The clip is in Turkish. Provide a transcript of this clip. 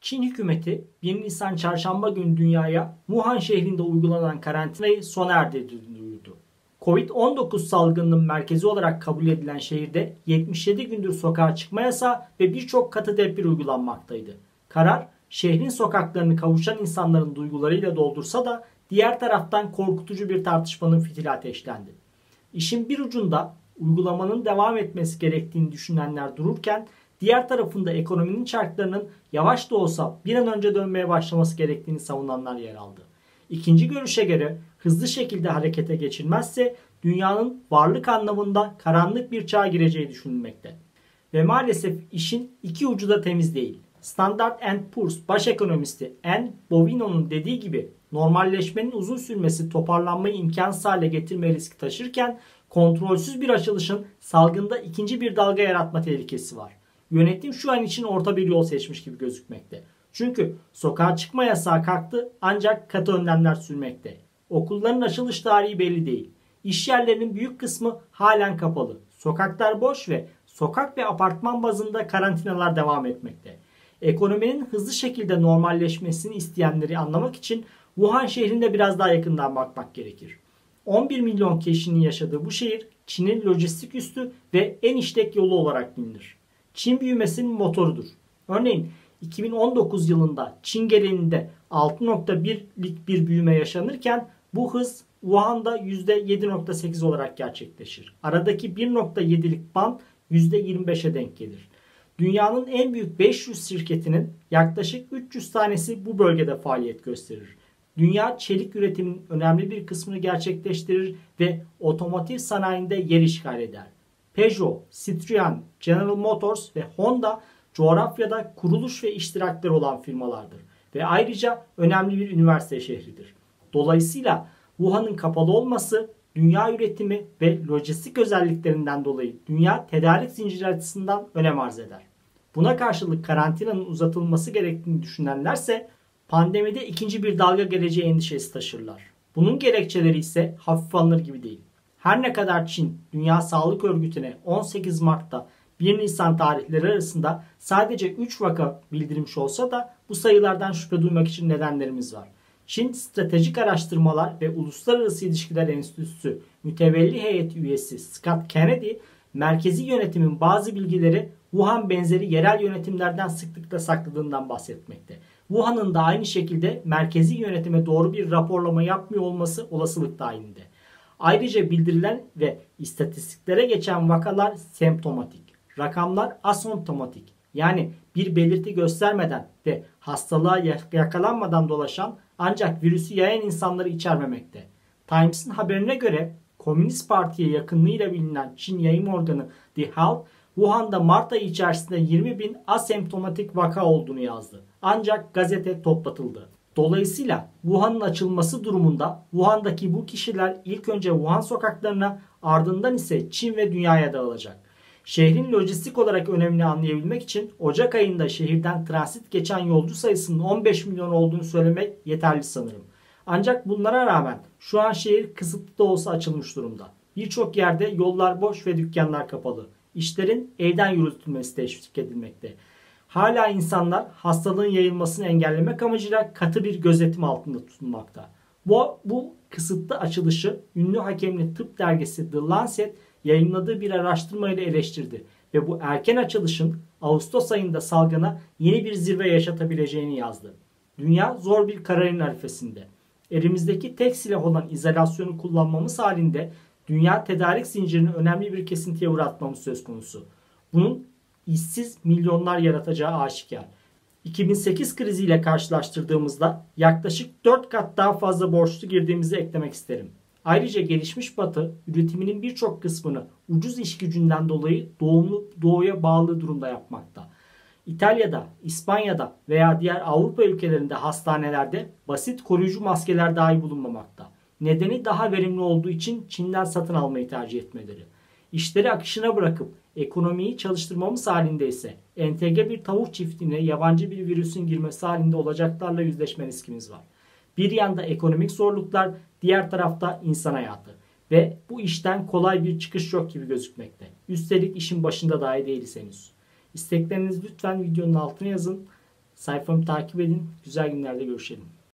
Çin hükümeti 1 Nisan çarşamba günü dünyaya Wuhan şehrinde uygulanan karantinayı sona erdirdiğini duyurdu. Covid-19 salgınının merkezi olarak kabul edilen şehirde 77 gündür sokağa çıkma yasağı ve birçok katı tedbir uygulanmaktaydı. Karar şehrin sokaklarını kavuşan insanların duygularıyla doldursa da diğer taraftan korkutucu bir tartışmanın fitili ateşlendi. İşin bir ucunda uygulamanın devam etmesi gerektiğini düşünenler dururken diğer tarafında ekonominin çarklarının yavaş da olsa bir an önce dönmeye başlaması gerektiğini savunanlar yer aldı. İkinci görüşe göre hızlı şekilde harekete geçilmezse dünyanın varlık anlamında karanlık bir çağa gireceği düşünülmekte. Ve maalesef işin iki ucu da temiz değil. Standard Poor's baş ekonomisti N. Bovino'nun dediği gibi normalleşmenin uzun sürmesi toparlanmayı imkansız hale getirme riski taşırken kontrolsüz bir açılışın salgında ikinci bir dalga yaratma tehlikesi var. Yönetim şu an için orta bir yol seçmiş gibi gözükmekte. Çünkü sokağa çıkma yasağı kalktı ancak katı önlemler sürmekte. Okulların açılış tarihi belli değil. İş yerlerinin büyük kısmı halen kapalı. Sokaklar boş ve sokak ve apartman bazında karantinalar devam etmekte. Ekonominin hızlı şekilde normalleşmesini isteyenleri anlamak için Wuhan şehrinde biraz daha yakından bakmak gerekir. 11 milyon kişinin yaşadığı bu şehir Çin'in lojistik üstü ve en işlek yolu olarak bilinir. Çin büyümesinin motorudur. Örneğin 2019 yılında Çin genelinde 6.1'lik bir büyüme yaşanırken bu hız Wuhan'da %7.8 olarak gerçekleşir. Aradaki 1.7'lik band %25'e denk gelir. Dünyanın en büyük 500 şirketinin yaklaşık 300 tanesi bu bölgede faaliyet gösterir. Dünya çelik üretiminin önemli bir kısmını gerçekleştirir ve otomotiv sanayinde yer işgal eder. Peugeot, Citroen, General Motors ve Honda coğrafyada kuruluş ve iştirakleri olan firmalardır ve ayrıca önemli bir üniversite şehridir. Dolayısıyla Wuhan'ın kapalı olması dünya üretimi ve lojistik özelliklerinden dolayı dünya tedarik zinciri açısından önem arz eder. Buna karşılık karantinanın uzatılması gerektiğini düşünenlerse pandemide ikinci bir dalga geleceği endişesi taşırlar. Bunun gerekçeleri ise hafif alınır gibi değil. Her ne kadar Çin Dünya Sağlık Örgütü'ne 18 Mart'ta 1 Nisan tarihleri arasında sadece 3 vaka bildirmiş olsa da bu sayılardan şüphe duymak için nedenlerimiz var. Çin Stratejik Araştırmalar ve Uluslararası İlişkiler Enstitüsü mütevelli heyeti üyesi Scott Kennedy, merkezi yönetimin bazı bilgileri Wuhan benzeri yerel yönetimlerden sıklıkla sakladığından bahsetmekte. Wuhan'ın da aynı şekilde merkezi yönetime doğru bir raporlama yapmıyor olması olasılık dahilinde. Ayrıca bildirilen ve istatistiklere geçen vakalar semptomatik. Rakamlar asomptomatik. Yani bir belirti göstermeden ve hastalığa yakalanmadan dolaşan ancak virüsü yayan insanları içermemekte. Times'ın haberine göre Komünist Parti'ye yakınlığıyla bilinen Çin yayın organı The Health, Wuhan'da Mart ayı içerisinde 20 bin asemptomatik vaka olduğunu yazdı. Ancak gazete toplatıldı. Dolayısıyla Wuhan'ın açılması durumunda Wuhan'daki bu kişiler ilk önce Wuhan sokaklarına ardından ise Çin ve dünyaya dağılacak. Şehrin lojistik olarak önemini anlayabilmek için Ocak ayında şehirden transit geçen yolcu sayısının 15 milyon olduğunu söylemek yeterli sanırım. Ancak bunlara rağmen şu an şehir kısıtlı da olsa açılmış durumda. Birçok yerde yollar boş ve dükkanlar kapalı. İşlerin evden yürütülmesi teşvik edilmekte. Hala insanlar hastalığın yayılmasını engellemek amacıyla katı bir gözetim altında tutulmakta. Bu, bu kısıtlı açılışı ünlü hakemli tıp dergisi The Lancet yayınladığı bir araştırmayla eleştirdi ve bu erken açılışın Ağustos ayında salgına yeni bir zirve yaşatabileceğini yazdı. Dünya zor bir kararın arifesinde. Elimizdeki tek silah olan izolasyonu kullanmamız halinde dünya tedarik zincirini önemli bir kesintiye uğratmamız söz konusu. Bunun işsiz milyonlar yaratacağı aşikar. 2008 kriziyle karşılaştırdığımızda yaklaşık 4 kat daha fazla borçlu girdiğimizi eklemek isterim. Ayrıca gelişmiş batı üretiminin birçok kısmını ucuz iş gücünden dolayı doğumlu doğuya bağlı durumda yapmakta. İtalya'da, İspanya'da veya diğer Avrupa ülkelerinde hastanelerde basit koruyucu maskeler dahi bulunmamakta. Nedeni daha verimli olduğu için Çin'den satın almayı tercih etmeleri. İşleri akışına bırakıp ekonomiyi çalıştırmamız halinde ise entegre bir tavuk çiftliğine yabancı bir virüsün girmesi halinde olacaklarla yüzleşme riskimiz var. Bir yanda ekonomik zorluklar, diğer tarafta insan hayatı. Ve bu işten kolay bir çıkış yok gibi gözükmekte. Üstelik işin başında dahi değiliz henüz. İsteklerinizi lütfen videonun altına yazın. Sayfamı takip edin. Güzel günlerde görüşelim.